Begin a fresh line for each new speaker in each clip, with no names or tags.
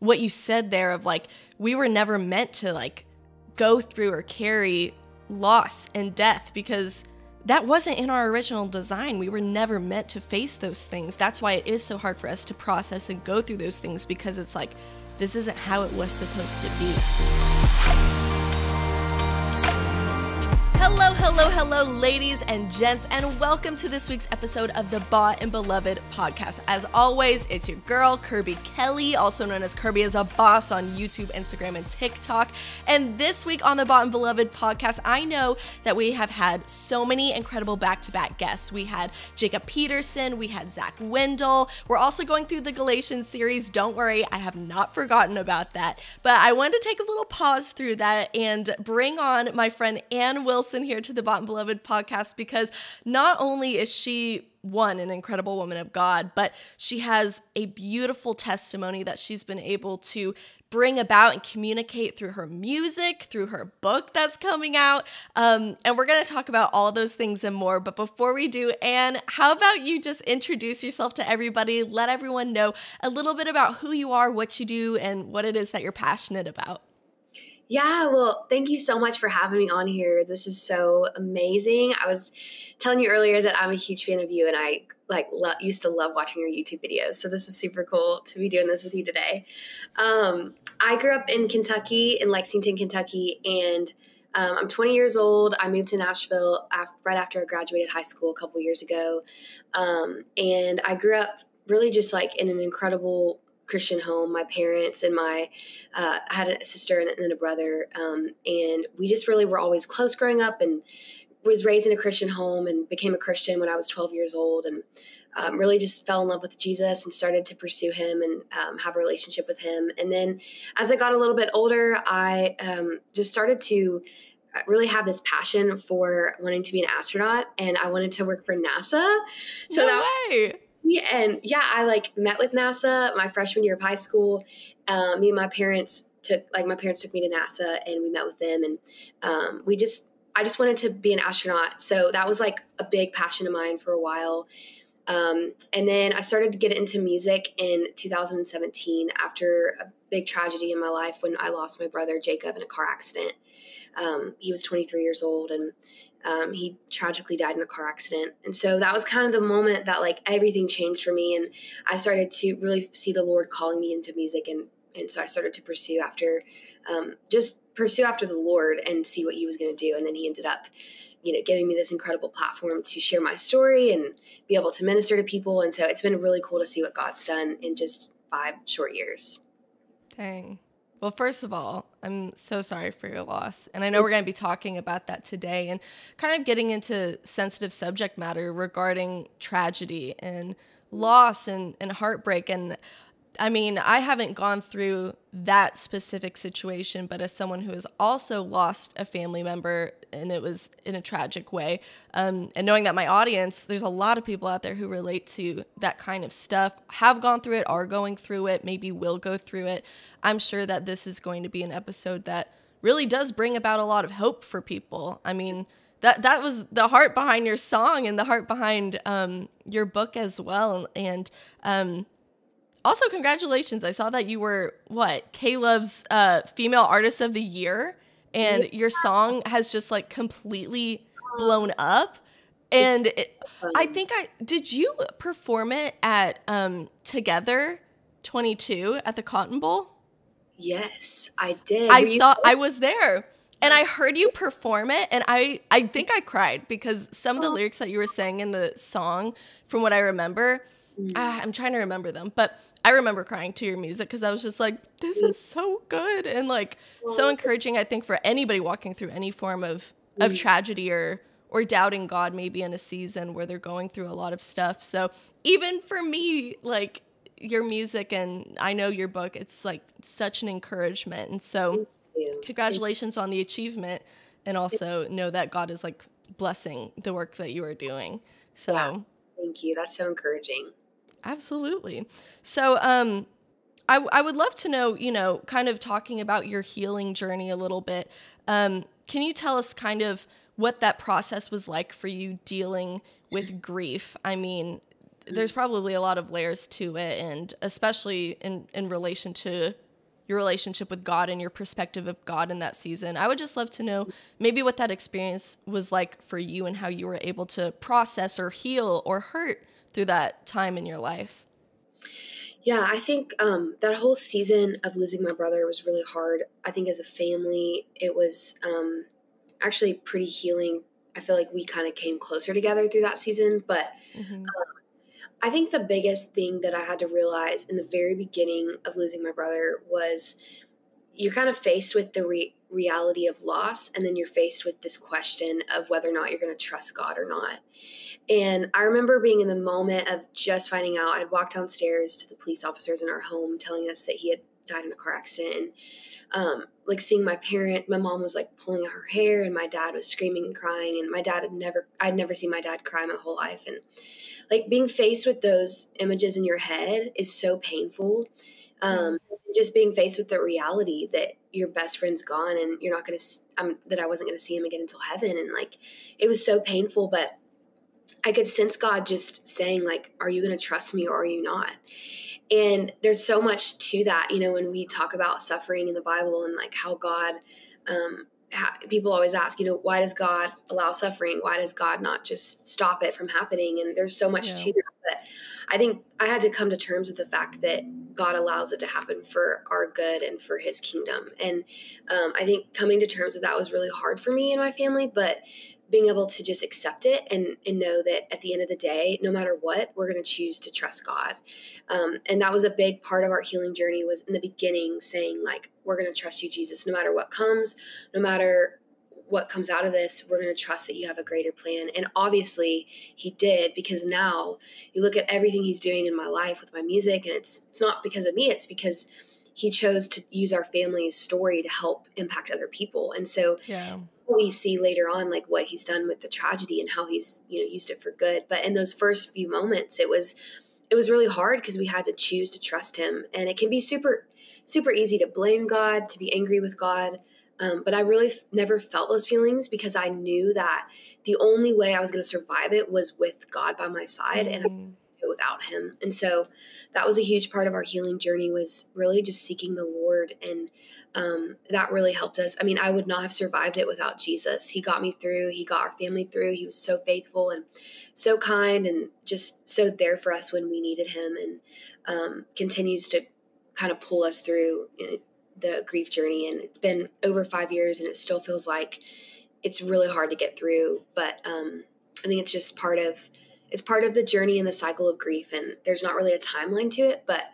what you said there of like we were never meant to like go through or carry loss and death because that wasn't in our original design. We were never meant to face those things. That's why it is so hard for us to process and go through those things because it's like, this isn't how it was supposed to be. Hello, hello, hello, ladies and gents, and welcome to this week's episode of the Bought and Beloved podcast. As always, it's your girl, Kirby Kelly, also known as Kirby is a Boss on YouTube, Instagram, and TikTok. And this week on the Bought and Beloved podcast, I know that we have had so many incredible back to back guests. We had Jacob Peterson, we had Zach Windahl. We're also going through the Galatians series. Don't worry, I have not forgotten about that. But I wanted to take a little pause through that and bring on my friend Anne Wilson here to the Bought and Beloved podcast because not only is she one, an incredible woman of God, but she has a beautiful testimony that she's been able to bring about and communicate through her music, through her book that's coming out. Um, and we're going to talk about all those things and more. But before we do, Anne, how about you just introduce yourself to everybody? Let everyone know a little bit about who you are, what you do, and what it is that you're passionate about.
Yeah, well, thank you so much for having me on here. This is so amazing. I was telling you earlier that I'm a huge fan of you and I like lo- used to love watching your YouTube videos. So this is super cool to be doing this with you today. Um, I grew up in Kentucky, in Lexington, Kentucky, and um, I'm 20 years old. I moved to Nashville right after I graduated high school a couple years ago. Um, and I grew up really just like in an incredible Christian home. My parents and my, uh, I had a sister and then a brother, um, and we just really were always close growing up. And was raised in a Christian home and became a Christian when I was 12 years old, and um, really just fell in love with Jesus and started to pursue Him and um, have a relationship with Him. And then as I got a little bit older, I um, just started to uh, really have this passion for wanting to be an astronaut and I wanted to work for NASA.
So no that way.
And yeah, I like met with NASA my freshman year of high school. Uh, me and my parents took like my parents took me to NASA and we met with them and um, we just I just wanted to be an astronaut. So that was like a big passion of mine for a while. Um, and then I started to get into music in 2017 after a big tragedy in my life when I lost my brother Jacob in a car accident. Um, he was 23 years old and um, he tragically died in a car accident. And so that was kind of the moment that like everything changed for me. And i started to really see the lord calling me into music. And and so i started to pursue after um, just pursue after the lord and see what he was going to do. And then he ended up you know giving me this incredible platform to share my story and be able to minister to people. And so it's been really cool to see what god's done in just five short years.
Dang well, first of all, I'm so sorry for your loss. And I know we're going to be talking about that today and kind of getting into sensitive subject matter regarding tragedy and loss and, and heartbreak. And I mean, I haven't gone through that specific situation, but as someone who has also lost a family member and it was in a tragic way, um, and knowing that my audience, there's a lot of people out there who relate to that kind of stuff, have gone through it, are going through it, maybe will go through it. I'm sure that this is going to be an episode that really does bring about a lot of hope for people. I mean, that that was the heart behind your song and the heart behind um, your book as well, and um, also, congratulations. I saw that you were what K-LOVE's uh, female artist of the year, and yeah. your song has just like completely blown up. And it, I think I did you perform it at um, Together 22 at the Cotton Bowl?
Yes, I did.
I saw. I was there and I heard you perform it, and I I think I cried because some of the oh. lyrics that you were saying in the song, from what I remember. Ah, I'm trying to remember them, but I remember crying to your music because I was just like, this is so good and like so encouraging. I think for anybody walking through any form of of mm. tragedy or or doubting God, maybe in a season where they're going through a lot of stuff. So even for me, like your music and I know your book, it's like such an encouragement. And so, congratulations on the achievement, and also know that God is like blessing the work that you are doing. So.
Thank you. That's so encouraging.
Absolutely. So, um, I, I would love to know, you know, kind of talking about your healing journey a little bit. Um, can you tell us kind of what that process was like for you dealing with grief? I mean, there's probably a lot of layers to it, and especially in, in relation to your relationship with God and your perspective of God in that season. I would just love to know maybe what that experience was like for you and how you were able to process or heal or hurt through that time in your life.
Yeah, I think um, that whole season of losing my brother was really hard. I think as a family, it was um, actually pretty healing. I feel like we kind of came closer together through that season. But mm-hmm. um, I think the biggest thing that I had to realize in the very beginning of losing my brother was you're kind of faced with the re- reality of loss, and then you're faced with this question of whether or not you're going to trust God or not. And I remember being in the moment of just finding out. I'd walked downstairs to the police officers in our home telling us that he had died in a car accident. And, um, like seeing my parent, my mom was like pulling out her hair, and my dad was screaming and crying. And my dad had never, I'd never seen my dad cry my whole life. And like being faced with those images in your head is so painful. Um, just being faced with the reality that your best friend's gone and you're not going to, um, that I wasn't going to see him again until heaven. And like, it was so painful, but I could sense God just saying, like, are you going to trust me or are you not? And there's so much to that, you know, when we talk about suffering in the Bible and like how God, um, people always ask, you know, why does God allow suffering? Why does God not just stop it from happening? And there's so much yeah. to that. But I think I had to come to terms with the fact that God allows it to happen for our good and for his kingdom. And um, I think coming to terms with that was really hard for me and my family. But being able to just accept it and, and know that at the end of the day no matter what we're going to choose to trust god. Um, and that was a big part of our healing journey was in the beginning saying like we're going to trust you jesus. No matter what comes no matter what comes out of this we're going to trust that you have a greater plan. And obviously he did because now you look at everything he's doing in my life with my music and it's it's not because of me it's because he chose to use our family's story to help impact other people. And so yeah we see later on like what he's done with the tragedy and how he's you know used it for good. But in those first few moments it was it was really hard because we had to choose to trust him. And it can be super super easy to blame god to be angry with god. Um, but i really f- never felt those feelings because i knew that the only way i was going to survive it was with god by my side mm-hmm. and without him. And so that was a huge part of our healing journey was really just seeking the lord and um, that really helped us. I mean, I would not have survived it without Jesus. He got me through, He got our family through. He was so faithful and so kind and just so there for us when we needed Him and um, continues to kind of pull us through uh, the grief journey. And it's been over five years and it still feels like it's really hard to get through. But um, I think it's just part of. It's part of the journey and the cycle of grief, and there's not really a timeline to it, but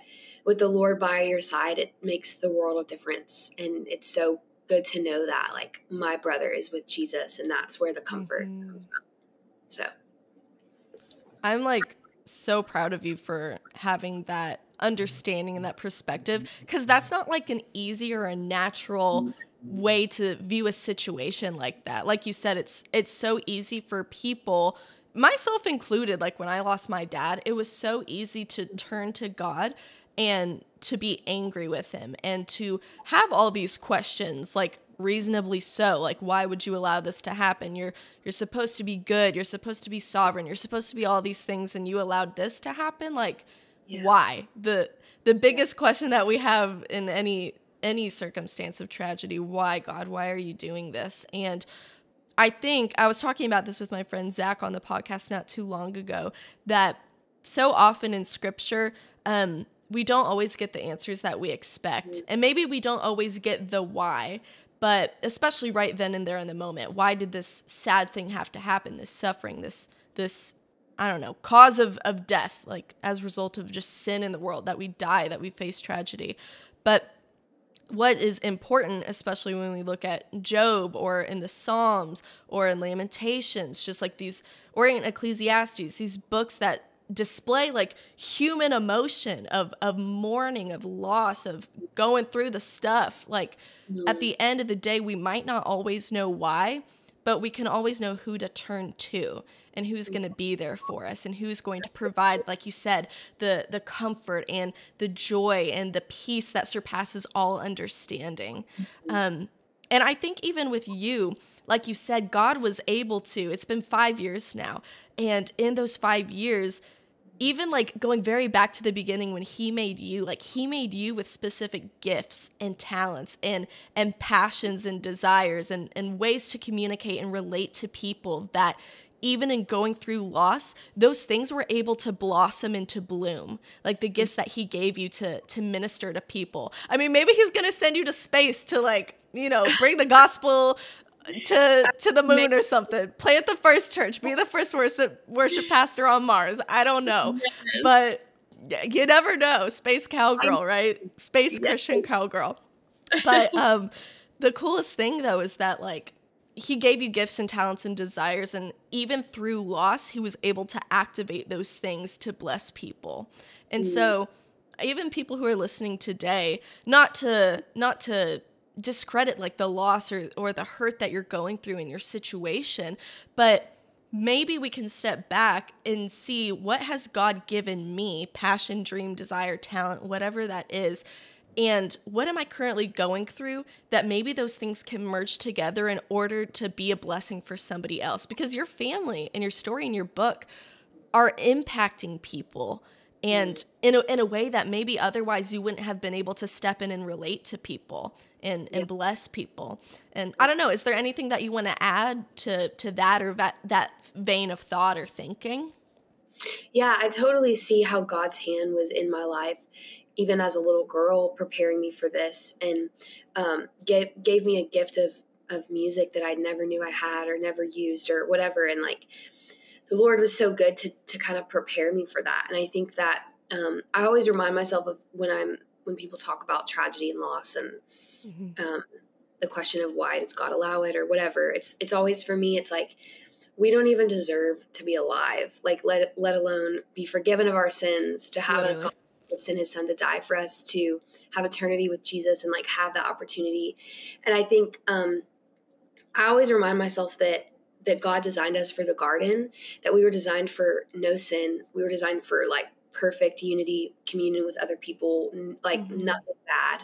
with the Lord by your side, it makes the world of difference. And it's so good to know that, like, my brother is with Jesus, and that's where the comfort mm-hmm. comes from. So
I'm like so proud of you for having that understanding and that perspective because that's not like an easy or a natural way to view a situation like that like you said it's it's so easy for people myself included like when i lost my dad it was so easy to turn to god and to be angry with him and to have all these questions like reasonably so like why would you allow this to happen? You're you're supposed to be good you're supposed to be sovereign you're supposed to be all these things and you allowed this to happen? Like yeah. why? The the biggest question that we have in any any circumstance of tragedy why god why are you doing this? And i think i was talking about this with my friend zach on the podcast not too long ago that so often in scripture um we don't always get the answers that we expect. And maybe we don't always get the why, but especially right then and there in the moment. Why did this sad thing have to happen? This suffering, this this I don't know, cause of of death, like as a result of just sin in the world that we die, that we face tragedy. But what is important, especially when we look at Job or in the Psalms or in Lamentations, just like these, or in Ecclesiastes, these books that display like human emotion of of mourning of loss of going through the stuff like mm-hmm. at the end of the day we might not always know why but we can always know who to turn to and who's going to be there for us and who's going to provide like you said the the comfort and the joy and the peace that surpasses all understanding mm-hmm. um and i think even with you like you said god was able to it's been 5 years now and in those 5 years even like going very back to the beginning when he made you like he made you with specific gifts and talents and and passions and desires and and ways to communicate and relate to people that even in going through loss those things were able to blossom into bloom like the gifts that he gave you to to minister to people. I mean maybe he's going to send you to space to like you know bring the gospel to to the moon or something. Play at the first church. Be the first worship worship pastor on Mars. I don't know, but you never know. Space cowgirl, right? Space Christian cowgirl. But um, the coolest thing though is that like he gave you gifts and talents and desires, and even through loss, he was able to activate those things to bless people. And mm. so, even people who are listening today, not to not to discredit like the loss or, or the hurt that you're going through in your situation but maybe we can step back and see what has god given me passion dream desire talent whatever that is and what am i currently going through that maybe those things can merge together in order to be a blessing for somebody else? Because your family and your story and your book are impacting people and in a, in a way that maybe otherwise you wouldn't have been able to step in and relate to people and, and bless people. And I don't know, is there anything that you want to add to, to that or that, that vein of thought or thinking?
Yeah, I totally see how God's hand was in my life, even as a little girl, preparing me for this, and um, gave gave me a gift of of music that I never knew I had or never used or whatever. And like, the Lord was so good to to kind of prepare me for that. And I think that um, I always remind myself of when I'm when people talk about tragedy and loss and mm-hmm. um, the question of why does God allow it or whatever. It's it's always for me. It's like we don't even deserve to be alive. Like let let alone be forgiven of our sins to have a God send His Son to die for us to have eternity with Jesus and like have that opportunity. And I think um, I always remind myself that that God designed us for the garden, that we were designed for no sin. We were designed for like perfect unity, communion with other people, like mm-hmm. nothing bad.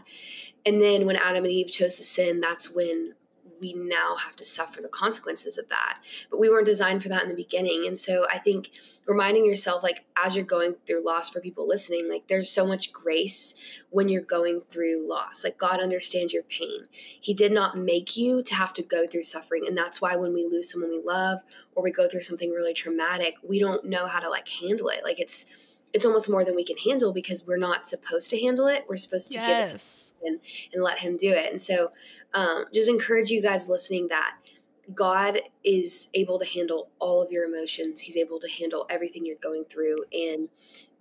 And then when Adam and Eve chose to sin, that's when we now have to suffer the consequences of that. But we weren't designed for that in the beginning. And so I think reminding yourself, like, as you're going through loss for people listening, like, there's so much grace when you're going through loss. Like, God understands your pain. He did not make you to have to go through suffering. And that's why when we lose someone we love or we go through something really traumatic, we don't know how to, like, handle it. Like, it's, it's almost more than we can handle because we're not supposed to handle it. We're supposed to yes. give it to him and, and let him do it. And so, um, just encourage you guys listening that God is able to handle all of your emotions. He's able to handle everything you're going through, and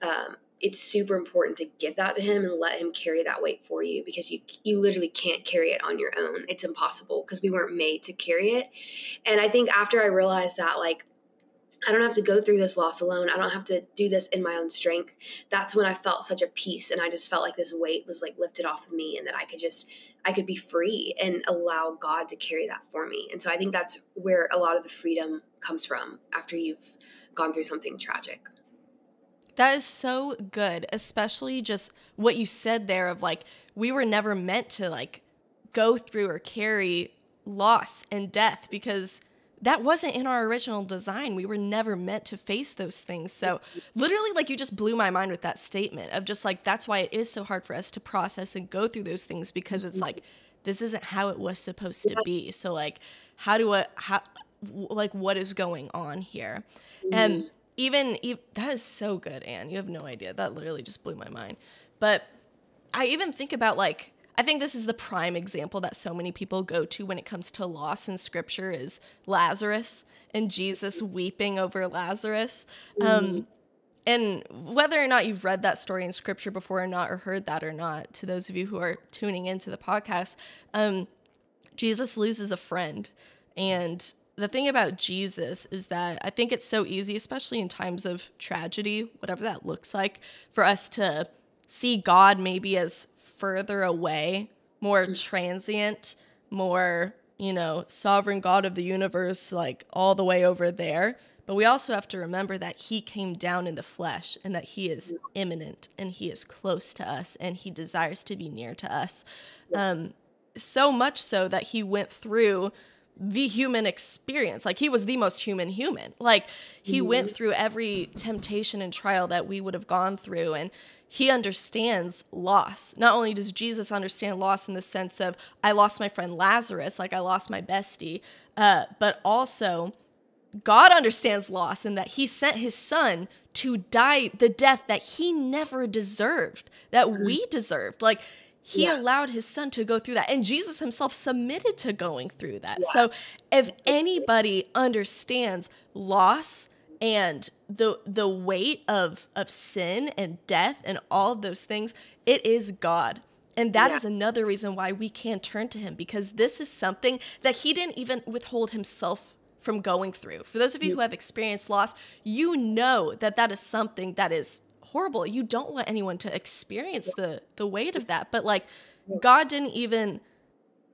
um, it's super important to give that to Him and let Him carry that weight for you because you you literally can't carry it on your own. It's impossible because we weren't made to carry it. And I think after I realized that, like I don't have to go through this loss alone. I don't have to do this in my own strength. That's when I felt such a peace and I just felt like this weight was like lifted off of me and that I could just I could be free and allow God to carry that for me. And so I think that's where a lot of the freedom comes from after you've gone through something tragic.
That is so good, especially just what you said there of like we were never meant to like go through or carry loss and death because that wasn't in our original design. We were never meant to face those things. So, literally, like, you just blew my mind with that statement of just like, that's why it is so hard for us to process and go through those things because it's like, this isn't how it was supposed to be. So, like, how do I, how, like, what is going on here? And mm-hmm. even, even that is so good, Anne. You have no idea. That literally just blew my mind. But I even think about like, I think this is the prime example that so many people go to when it comes to loss in scripture is Lazarus and Jesus weeping over Lazarus. Um, mm-hmm. Um, and whether or not you've read that story in scripture before or not, or heard that or not, to those of you who are tuning into the podcast, um, Jesus loses a friend. And the thing about Jesus is that I think it's so easy, especially in times of tragedy, whatever that looks like, for us to see God maybe as further away, more mm. transient, more, you know, sovereign God of the universe, like all the way over there. But we also have to remember that he came down in the flesh and that he is immanent and he is close to us and he desires to be near to us. Um, so much so that he went through the human experience. Like he was the most human human. Like he mm-hmm. went through every temptation and trial that we would have gone through and he understands loss. Not only does Jesus understand loss in the sense of I lost my friend Lazarus, like I lost my bestie, uh, but also God understands loss in that he sent his son to die the death that he never deserved, that mm-hmm. we deserved. Like he yeah. allowed his son to go through that and jesus himself submitted to going through that yeah. so if anybody understands loss and the the weight of of sin and death and all of those things it is god and that yeah. is another reason why we can't turn to him because this is something that he didn't even withhold himself from going through for those of you who have experienced loss you know that that is something that is horrible. You don't want anyone to experience the the weight of that. But like God didn't even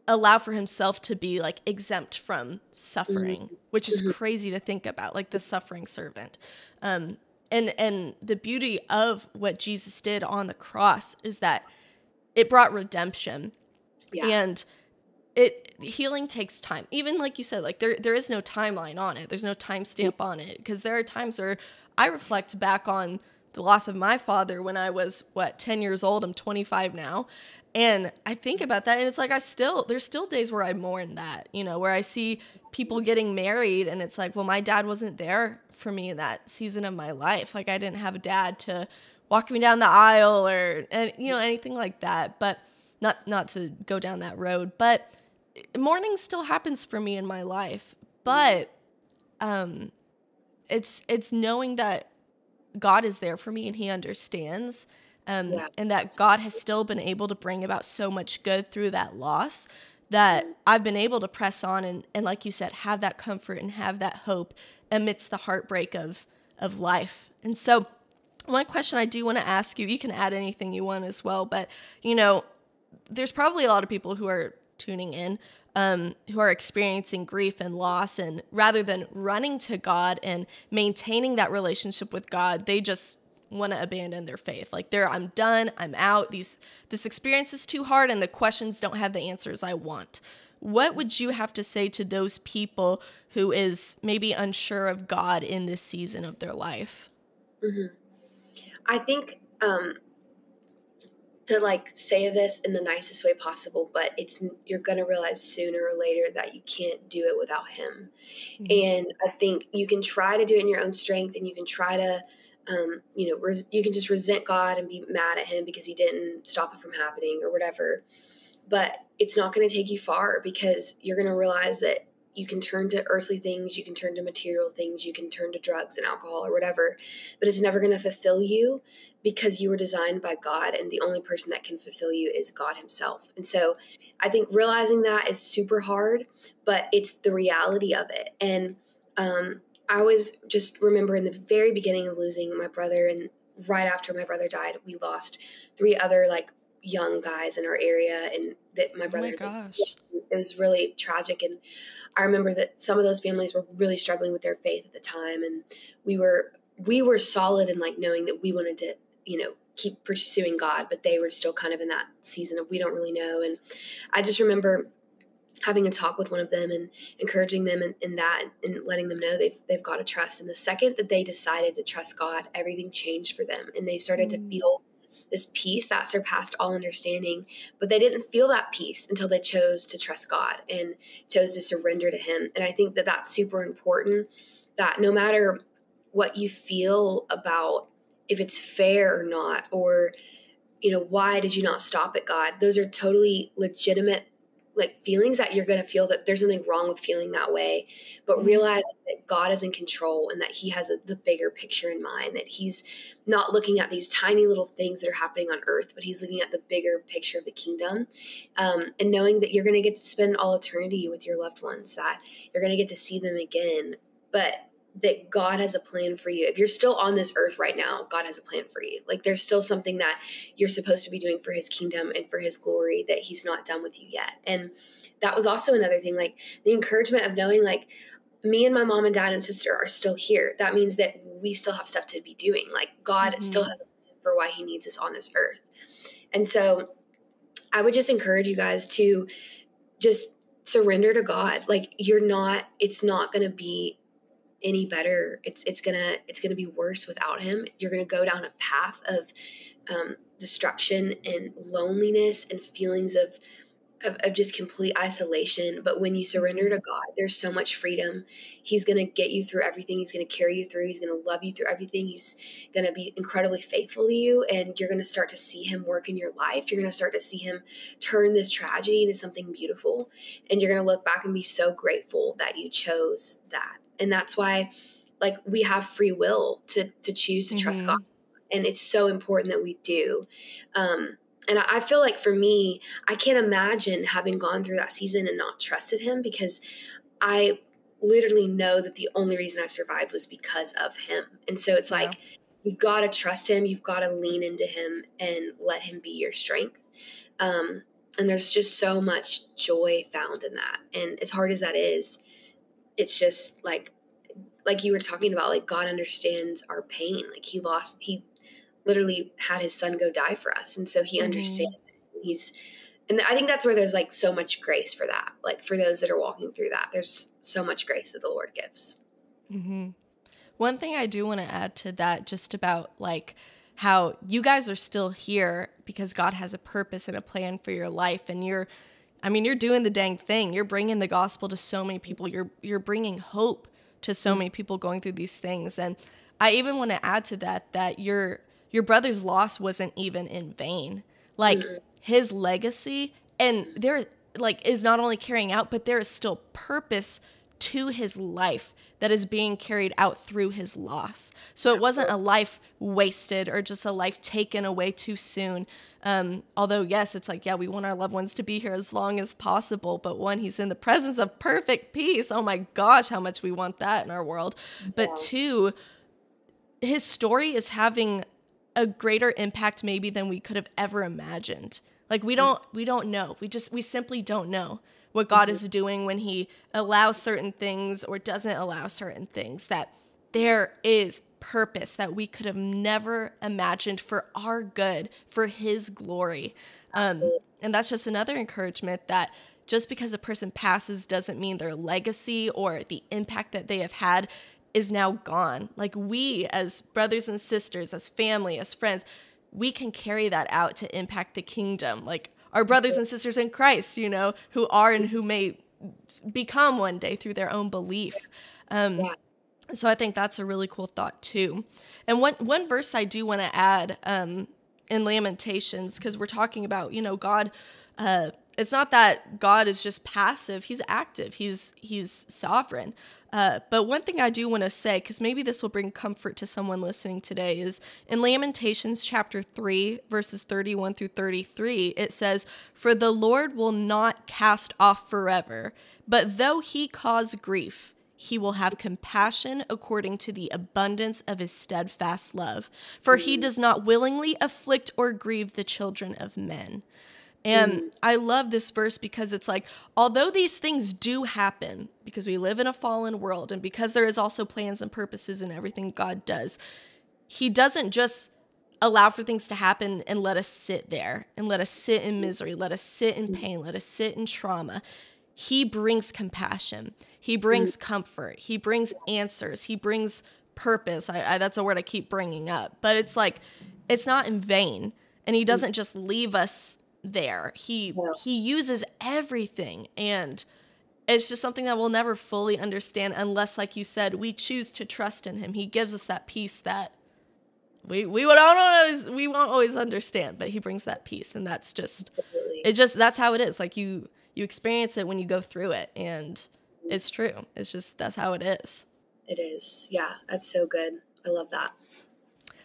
allow for himself to be like exempt from suffering, mm-hmm. which is mm-hmm. crazy to think about, like the suffering servant. Um, and and the beauty of what Jesus did on the cross is that it brought redemption. Yeah. And it healing takes time. Even like you said, like there there is no timeline on it. There's no timestamp on it because there are times where I reflect back on the loss of my father when I was what 10 years old. I'm 25 now. And I think about that and it's like I still there's still days where I mourn that, you know, where I see people getting married and it's like, well, my dad wasn't there for me in that season of my life. Like I didn't have a dad to walk me down the aisle or and you know anything like that. But not not to go down that road, but mourning still happens for me in my life. But um it's it's knowing that God is there for me and He understands. Um, yeah. And that God has still been able to bring about so much good through that loss that mm. I've been able to press on and, and like you said, have that comfort and have that hope amidst the heartbreak of of life. And so one question I do want to ask you, you can add anything you want as well, but you know, there's probably a lot of people who are tuning in um, who are experiencing grief and loss. And rather than running to God and maintaining that relationship with God, they just want to abandon their faith. Like they're, I'm done, I'm out. These this experience is too hard, and the questions don't have the answers I want. What would you have to say to those people who is maybe unsure of God in this season of their life?
Mm-hmm. I think um, to like say this in the nicest way possible but it's you're going to realize sooner or later that you can't do it without him mm-hmm. and i think you can try to do it in your own strength and you can try to um, you know res- you can just resent god and be mad at him because he didn't stop it from happening or whatever but it's not going to take you far because you're going to realize that you can turn to earthly things, you can turn to material things, you can turn to drugs and alcohol or whatever, but it's never going to fulfill you because you were designed by God and the only person that can fulfill you is God himself. And so I think realizing that is super hard, but it's the reality of it. And um, I always just remember in the very beginning of losing my brother and right after my brother died, we lost three other like young guys in our area and that my oh brother
oh my gosh.
it was really tragic and I remember that some of those families were really struggling with their faith at the time, and we were we were solid in like knowing that we wanted to, you know, keep pursuing God, but they were still kind of in that season of we don't really know. And I just remember having a talk with one of them and encouraging them in, in, that and letting them know they've they've got to trust. And the second that they decided to trust God, everything changed for them, and they started mm-hmm. to mm. feel this peace that surpassed all understanding. But they didn't feel that peace until they chose to trust God and chose to surrender to Him. And I think that that's super important that no matter what you feel about if it's fair or not, or, you know, why did you not stop it, God? Those are totally legitimate like feelings that you're going to feel that there's something wrong with feeling that way but mm-hmm. realize that god is in control and that he has a, the bigger picture in mind that he's not looking at these tiny little things that are happening on earth but he's looking at the bigger picture of the kingdom um, and knowing that you're going to get to spend all eternity with your loved ones that you're going to get to see them again but that God has a plan for you. If you're still on this earth right now, God has a plan for you. Like there's still something that you're supposed to be doing for his kingdom and for his glory that he's not done with you yet. And that was also another thing like the encouragement of knowing like me and my mom and dad and sister are still here. That means that we still have stuff to be doing. Like God mm-hmm. still has a plan for why he needs us on this earth. And so I would just encourage you guys to just surrender to God. Like you're not it's not going to be any better. It's it's going to it's going to be worse without him. You're going to go down a path of um destruction and loneliness and feelings of of, of, just complete isolation. But when you surrender to God, there's so much freedom. He's going to get you through everything. He's going to carry you through. He's going to love you through everything. He's going to be incredibly faithful to you. And you're going to start to see Him work in your life. You're going to start to see Him turn this tragedy into something beautiful. And you're going to look back and be so grateful that you chose that. And that's why, like, we have free will to, to choose to mm-hmm. trust God. And it's so important that we do. Um, and I feel like for me, I can't imagine having gone through that season and not trusted him because I literally know that the only reason I survived was because of him. And so it's yeah. like, you've got to trust him, you've got to lean into him and let him be your strength. Um, and there's just so much joy found in that. And as hard as that is, it's just like, like you were talking about, like God understands our pain. Like he lost, he literally had his son go die for us and so he mm-hmm. understands he's and i think that's where there's like so much grace for that like for those that are walking through that there's so much grace that the lord gives
mm-hmm. one thing i do want to add to that just about like how you guys are still here because god has a purpose and a plan for your life and you're i mean you're doing the dang thing you're bringing the gospel to so many people you're you're bringing hope to so many people going through these things and i even want to add to that that you're your brother's loss wasn't even in vain. Like mm-hmm. his legacy and there like is not only carrying out, but there is still purpose to his life that is being carried out through his loss. So it wasn't a life wasted or just a life taken away too soon. Um, although, yes, it's like, yeah, we want our loved ones to be here as long as possible. But one, he's in the presence of perfect peace. Oh my gosh, how much we want that in our world. But two, his story is having a greater impact maybe than we could have ever imagined. Like we don't we don't know. We just we simply don't know what God mm-hmm. is doing when he allows certain things or doesn't allow certain things that there is purpose that we could have never imagined for our good, for his glory. Um, and that's just another encouragement that just because a person passes doesn't mean their legacy or the impact that they have had is now gone. Like we, as brothers and sisters, as family, as friends, we can carry that out to impact the kingdom. Like our brothers and sisters in Christ, you know, who are and who may become one day through their own belief. Um, yeah. So I think that's a really cool thought too. And one one verse I do want to add um, in Lamentations because we're talking about you know God. Uh, it's not that God is just passive; He's active. He's He's sovereign. Uh, but one thing I do want to say, because maybe this will bring comfort to someone listening today, is in Lamentations chapter 3, verses 31 through 33, it says, For the Lord will not cast off forever, but though he cause grief, he will have compassion according to the abundance of his steadfast love. For he does not willingly afflict or grieve the children of men. And mm. I love this verse because it's like, although these things do happen, because we live in a fallen world and because there is also plans and purposes in everything God does, He doesn't just allow for things to happen and let us sit there and let us sit in misery, let us sit in mm. pain, let us sit in trauma. He brings compassion, He brings mm. comfort, He brings answers, He brings purpose. I, I, that's a word I keep bringing up, but it's like, it's not in vain. And He doesn't just leave us there. He yeah. he uses everything and it's just something that we'll never fully understand unless like you said we choose to trust in him. He gives us that peace that we we would always we won't always understand, but he brings that peace and that's just Definitely. it just that's how it is. Like you you experience it when you go through it and it's true. It's just that's how it is.
It is. Yeah, that's so good. I love that.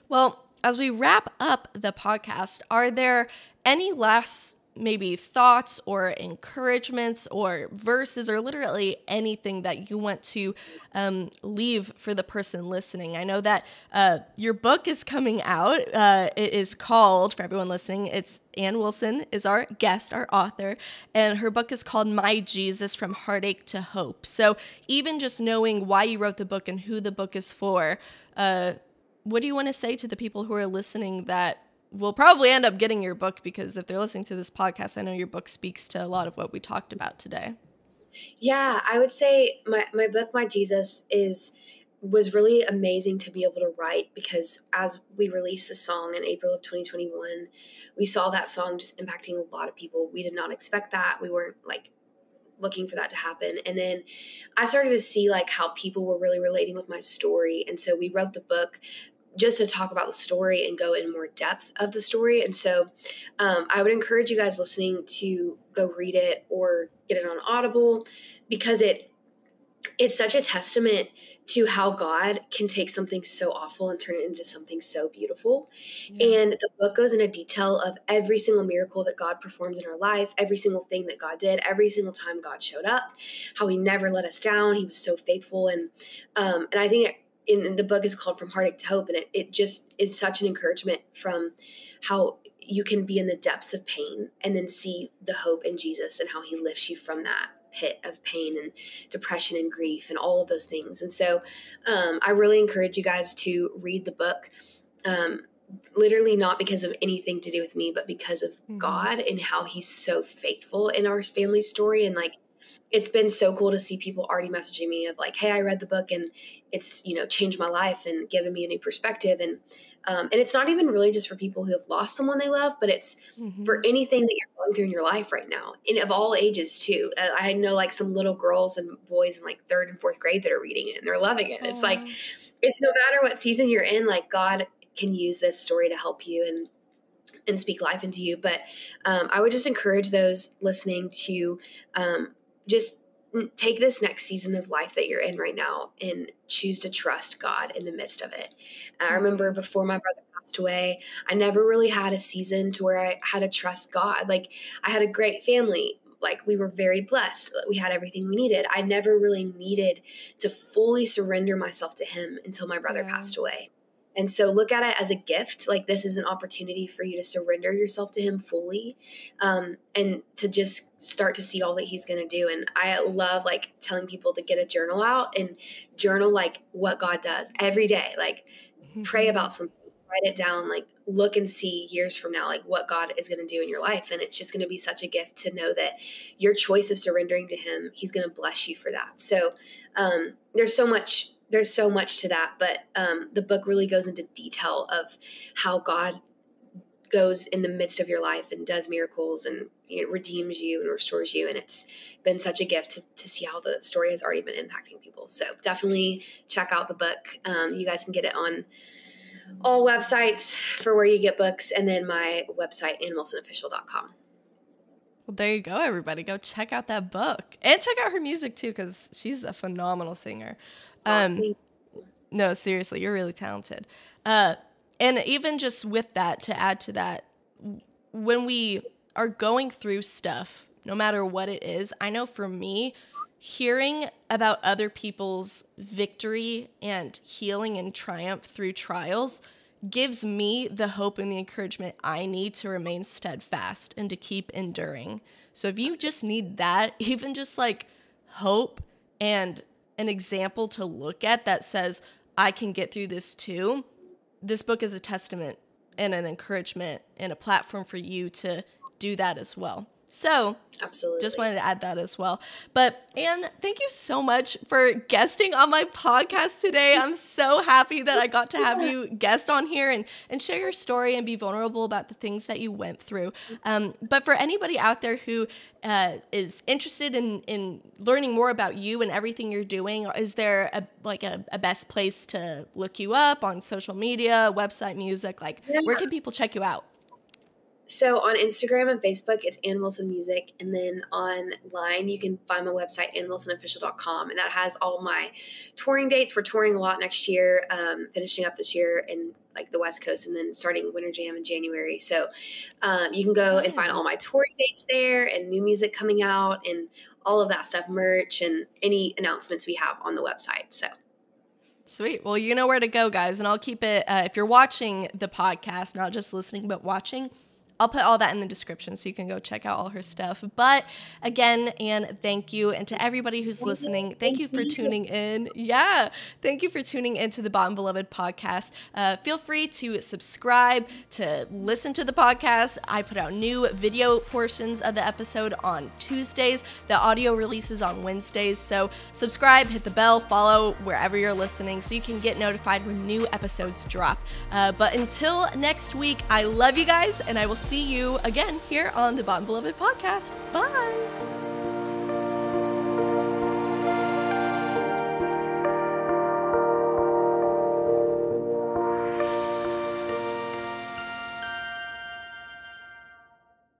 Well, as we wrap up the podcast, are there any last maybe thoughts or encouragements or verses or literally anything that you want to um, leave for the person listening. I know that uh, your book is coming out. Uh, it is called, for everyone listening, it's Anne Wilson is our guest, our author, and her book is called My Jesus From Heartache to Hope. So even just knowing why you wrote the book and who the book is for, uh, what do you want to say to the people who are listening that will probably end up getting your book because if they're listening to this podcast, I know your book speaks to a lot of what we talked about today.
Yeah, I would say my, my book, My Jesus, is was really amazing to be able to write because as we released the song in April of 2021, we saw that song just impacting a lot of people. We did not expect that. We weren't like looking for that to happen. And then I started to see like how people were really relating with my story. And so we wrote the book just to talk about the story and go in more depth of the story. And so um, I would encourage you guys listening to go read it or get it on Audible because it it's such a testament to how God can take something so awful and turn it into something so beautiful. Yeah. And the book goes into detail of every single miracle that God performed in our life, every single thing that God did, every single time God showed up, how He never let us down. He was so faithful, and um, and I think in, in the book is called From Heartache to Hope, and it it just is such an encouragement from how you can be in the depths of pain and then see the hope in Jesus and how He lifts you from that pit of pain and depression and grief and all of those things. And so um, I really encourage you guys to read the book. Um, literally not because of anything to do with me, but because of mm-hmm. God and how He's so faithful in our family story. And like it's been so cool to see people already messaging me of like, "Hey, I read the book and it's you know changed my life and given me a new perspective." And um, and it's not even really just for people who have lost someone they love, but it's mm-hmm. for anything that you're going through in your life right now, and of all ages too. Uh, I know like some little girls and boys in like third and fourth grade that are reading it and they're loving it. Aww. It's like it's no matter what season you're in, like God can use this story to help you and and speak life into you. But um, I would just encourage those listening to um, just take this next season of life that you're in right now and choose to trust God in the midst of it. I mm-hmm. remember before my brother passed away, I never really had a season to where I had to trust God. Like I had a great family. Like we were very blessed. We had everything we needed. I never really needed to fully surrender myself to him until my brother yeah. passed away. And so look at it as a gift. Like this is an opportunity for you to surrender yourself to Him fully um, and to just start to see all that He's going to do. And I love like telling people to get a journal out and journal like what God does every day. Like mm-hmm. pray about something, write it down, like look and see years from now, like what God is going to do in your life. And it's just going to be such a gift to know that your choice of surrendering to Him, He's going to bless you for that. So um, there's so much there's so much to that, but um, the book really goes into detail of how God goes in the midst of your life and does miracles and you know, redeems you and restores you. And it's been such a gift to, to, see how the story has already been impacting people. So definitely check out the book. Um, you guys can get it on all websites for where you get books and then my website, annewilsonofficial.com.
Well, there you go, everybody. Go check out that book and check out her music too, because she's a phenomenal singer. Um, no, seriously, you're really talented. Uh, and even just with that, to add to that, when we are going through stuff, no matter what it is, I know for me, hearing about other people's victory and healing and triumph through trials gives me the hope and the encouragement I need to remain steadfast and to keep enduring. So if you just need that, even just like hope and an example to look at that says, I can get through this too, this book is a testament and an encouragement and a platform for you to do that as well. So,
absolutely,
just wanted to add that as well. But Anne, thank you so much for guesting on my podcast today. I'm so happy that I got to have you guest on here and and share your story and be vulnerable about the things that you went through. Um, but for anybody out there who uh, is interested in in learning more about you and everything you're doing, is there a like a, a best place to look you up on social media, website, music? Like, yeah. where can people check you out?
So on Instagram and Facebook, it's Anne Wilson Music. And then online, you can find my website, annewilsonofficial.com. And that has all my touring dates. We're touring a lot next year, um, finishing up this year in like the West Coast and then starting Winter Jam in January. So um, you can go and find all my touring dates there and new music coming out and all of that stuff, merch and any announcements we have on the website. So
Sweet. Well, you know where to go, guys. And I'll keep it, uh, if you're watching the podcast, not just listening, but watching, I'll put all that in the description so you can go check out all her stuff. But again, Anne thank you. And to everybody who's listening, thank you for tuning in. Yeah. Thank you for tuning into the and Beloved podcast. Uh, feel free to subscribe, to listen to the podcast. I put out new video portions of the episode on Tuesdays, the audio releases on Wednesdays. So subscribe, hit the bell, follow wherever you're listening so you can get notified when new episodes drop. Uh, but until next week, I love you guys, and I will see you again here on the and Beloved podcast. Bye.